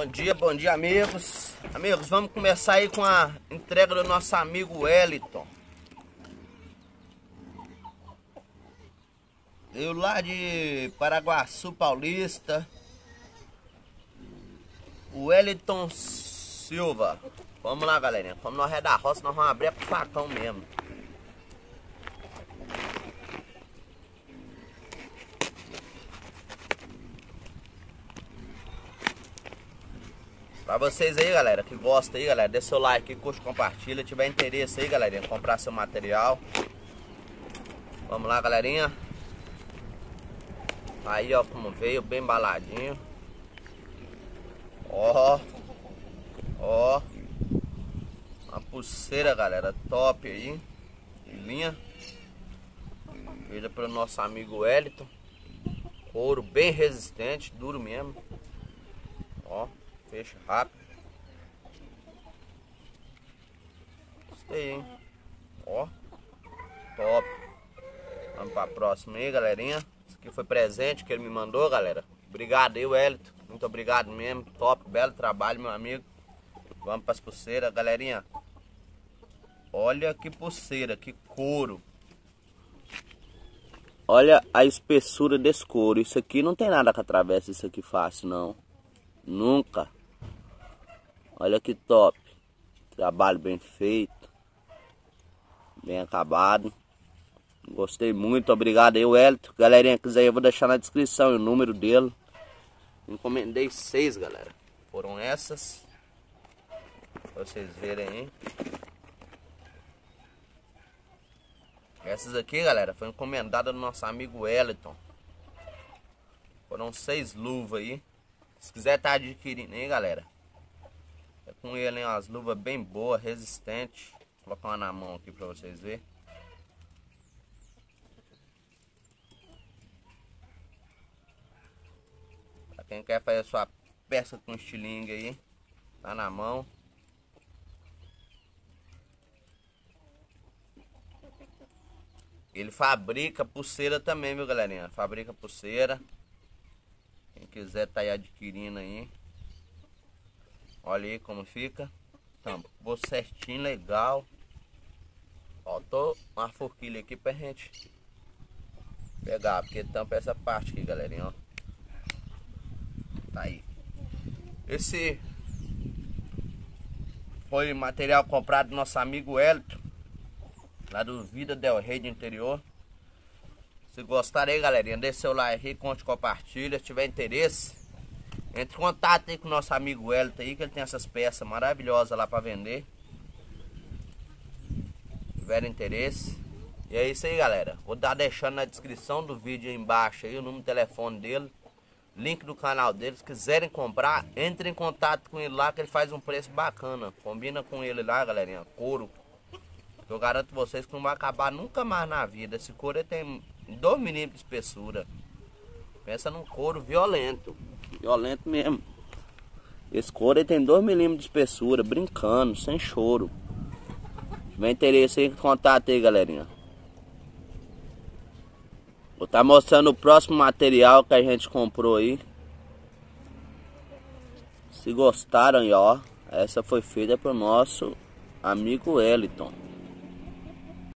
Bom dia, bom dia amigos. Amigos, vamos começar aí com a entrega do nosso amigo Wellington. Eu lá de Paraguaçu Paulista Wellington Silva. Vamos lá galerinha, como nós é da roça, nós vamos abrir com facão mesmo Pra vocês aí, galera, que gosta aí, galera, dê seu like, curte, compartilha. Tiver interesse aí, galerinha, comprar seu material. Vamos lá, galerinha. Aí, ó, como veio, bem embaladinho. Ó. Ó. Uma pulseira, galera, top aí. Linha. Feita pelo nosso amigo Wellington. Couro bem resistente, duro mesmo. Ó. Fecha rápido. Gostei, hein? Ó. Top. Vamos pra próxima aí, galerinha. Isso aqui foi presente que ele me mandou, galera. Obrigado aí, Wellington. Muito obrigado mesmo. Top, belo trabalho, meu amigo. Vamos para as pulseiras, galerinha. Olha que pulseira, que couro. Olha a espessura desse couro. Isso aqui não tem nada que atravesse isso aqui fácil, não. Nunca. Olha que top. Trabalho bem feito. Bem acabado. Gostei muito. Obrigado aí, Wellington. Galerinha, quiser eu vou deixar na descrição o número dele. Encomendei seis, galera. Foram essas. Pra vocês verem aí. Essas aqui, galera, foi encomendada do nosso amigo Wellington. Foram seis luvas aí. Se quiser tá adquirindo aí, galera. É com ele? Umas luvas bem boas, resistentes. Vou colocar uma na mão aqui pra vocês verem. Pra quem quer fazer sua peça com estilingue aí, tá na mão. Ele fabrica pulseira também, viu galerinha? Fabrica pulseira. Quem quiser tá aí adquirindo aí. Olha aí como fica. Tampou certinho, legal. Faltou uma forquilha aqui pra gente pegar, porque tampa essa parte aqui, galerinha, ó. Tá aí. Esse foi material comprado do nosso amigo Elton, lá do Vida Del Rey de interior. Se gostarem aí, galerinha, deixe seu like aí, conte, compartilha. Se tiver interesse, entre em contato aí com o nosso amigo Elton aí, que ele tem essas peças maravilhosas lá para vender. Se tiver interesse. E é isso aí, galera. Vou dar deixando na descrição do vídeo aí embaixo aí o número de telefone dele. Link do canal dele. Se quiserem comprar, entre em contato com ele lá que ele faz um preço bacana. Combina com ele lá, galerinha. Couro. Eu garanto vocês que não vai acabar nunca mais na vida. Esse couro tem 2 milímetros de espessura. Pensa num couro violento. Violento mesmo. Esse couro tem 2 milímetros de espessura, brincando, sem choro. Tiver interesse aí, contato aí, galerinha. Vou estar tá mostrando o próximo material que a gente comprou aí. Se gostaram aí, ó. Essa foi feita pro nosso amigo Eliton.